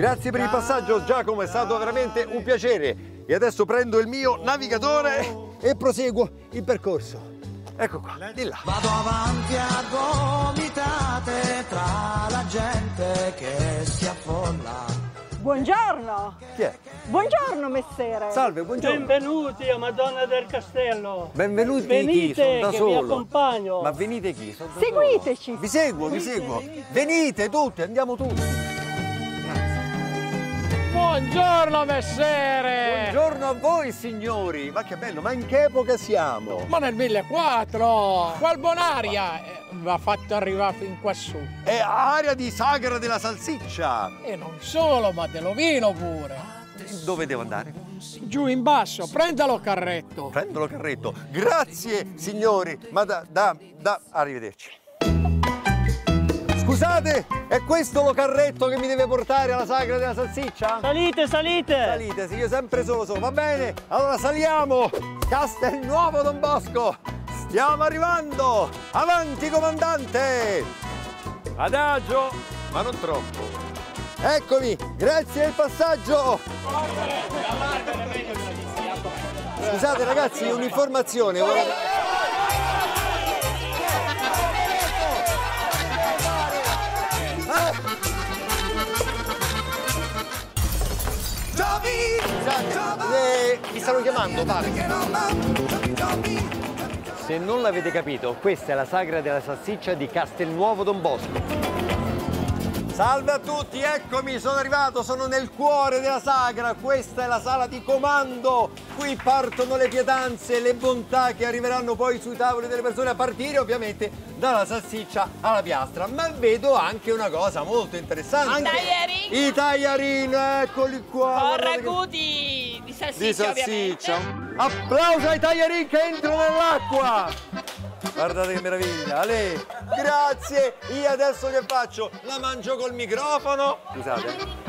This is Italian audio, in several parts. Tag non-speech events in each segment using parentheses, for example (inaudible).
Grazie per il passaggio Giacomo, è stato veramente un piacere. E adesso prendo il mio navigatore e proseguo il percorso. Ecco qua, di là. Vado avanti a gomitate tra la gente che si affolla. Buongiorno! Chi è? Buongiorno messere! Salve, buongiorno. Benvenuti a Madonna del Castello. Benvenuti Venite, chi? Sono da che vi solo. accompagno. Ma venite chi? Seguiteci. solo. Vi seguo, vi seguo. Venite tutti, andiamo tutti. Buongiorno messere! Buongiorno a voi signori. Ma che bello, ma in che epoca siamo? Ma nel 1004! Qual bonaria eh, ha fatto arrivare fin quassù. È aria di sagra della salsiccia. E non solo, ma dell'ovino pure. Dove devo andare? Giù in basso, prendalo carretto. Prendo lo carretto. Grazie signori, ma da, da, da, arrivederci. Scusate, è questo lo carretto che mi deve portare alla sagra della salsiccia? Salite, salite. Salite, sì, io sempre solo solo, va bene? Allora saliamo! Castelnuovo Don Bosco! Stiamo arrivando! Avanti comandante! Adagio, ma non troppo. Eccomi, grazie del passaggio! Scusate ragazzi, un'informazione. Mi stanno chiamando, vale. Se non l'avete capito, questa è la sagra della salsiccia di Castelnuovo Don Bosco. Salve a tutti, eccomi, sono arrivato, sono nel cuore della sagra, questa è la sala di comando, qui partono le pietanze, le bontà che arriveranno poi sui tavoli delle persone a partire ovviamente dalla salsiccia alla piastra, ma vedo anche una cosa molto interessante. tagliarini. I tagliarini, eccoli qua. Con di, salsiccia, di salsiccia. ovviamente. Applauso ai tagliarini che entrano nell'acqua. Guardate che meraviglia, Ale. Grazie. Io adesso che faccio? La mangio col microfono. Scusate.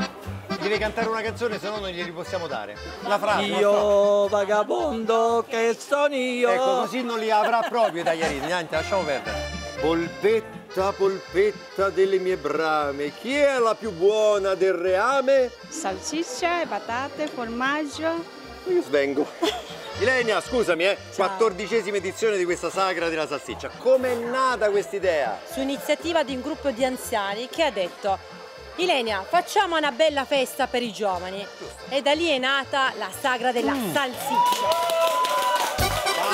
Deve cantare una canzone, se no non glieli possiamo dare. La frase. Io vagabondo che sono io. Ecco, così non li avrà proprio i tagliarini. Niente, lasciamo perdere. Polpetta, polpetta delle mie brame. Chi è la più buona del reame? Salsiccia, patate, formaggio. Io svengo. (laughs) Ilenia, scusami, eh, quattordicesima edizione di questa sagra della salsiccia. Com'è nata questa idea? su iniziativa di un gruppo di anziani che ha detto Ilenia, facciamo una bella festa per i giovani. E da lì è nata la sagra della Mm. salsiccia.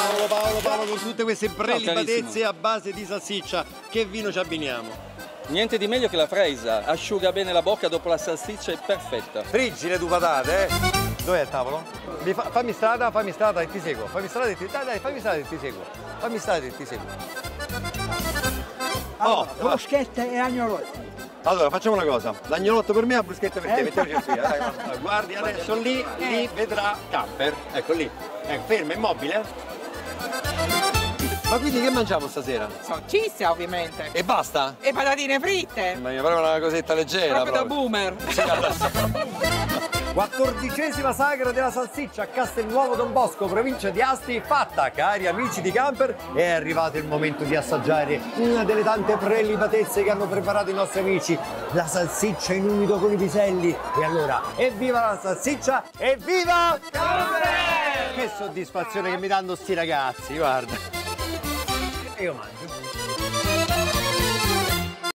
Paolo, Paolo, Paolo, con tutte queste prelibatezze carissimo. a base di salsiccia, che vino ci abbiniamo? Niente di meglio che la freisa, asciuga bene la bocca dopo la salsiccia, è perfetta. Friggi le due patate, eh? Dov'è il tavolo? Mi fa- fammi strada, fammi strada e ti seguo. Fammi strada e ti Dai, dai, fammi strada e ti seguo. Fammi strada e ti seguo. Oh, Bruschetta e agnolotti. Allora, facciamo una cosa. L'agnolotto per me, la bruschetta per te. Eh, Mettiamoci qui. eh, dai, guarda, (laughs) guardi adesso lì, lì vedrà camper. Ecco lì. Ecco, ferma, immobile. Ma quindi che mangiamo stasera? Salsiccia ovviamente. E basta? E patatine fritte. Ma mi pare una cosetta leggera. Proprio da proprio. boomer. (laughs) Quattordicesima sagra della salsiccia a Castelnuovo Don Bosco, provincia di Asti, fatta, cari amici di Camper. È arrivato il momento di assaggiare una delle tante prelibatezze che hanno preparato i nostri amici, la salsiccia in umido con i piselli. E allora, evviva la salsiccia, evviva Camper! Che soddisfazione che mi danno sti ragazzi, guarda. 这个嘛你就